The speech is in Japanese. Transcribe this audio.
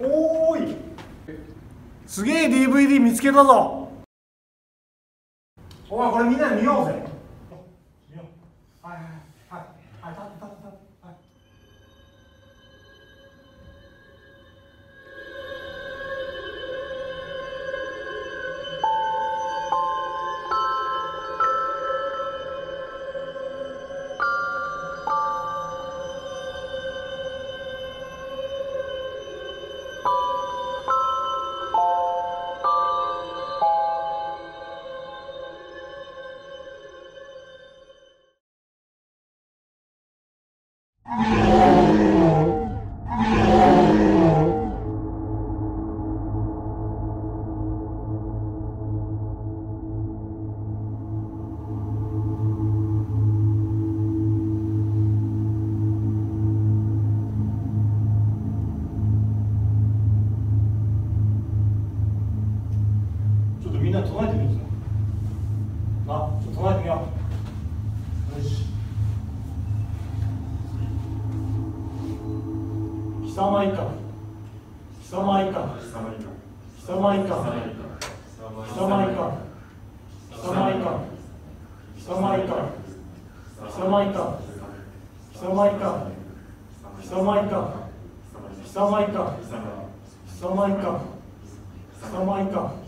おーい。すげえ DVD 見つけたぞ。おいこれみんなで見ようぜ。見よう。はい。はいはいはい。ちょっとみんな唱えてみようぜなちょっと唱えてみようよし様以下貴様以下。貴様以下。貴様以下。貴様以下。貴様以下。貴様以下。貴様以下。貴様以下。貴様以下。貴様以下。貴様以下。貴様以下。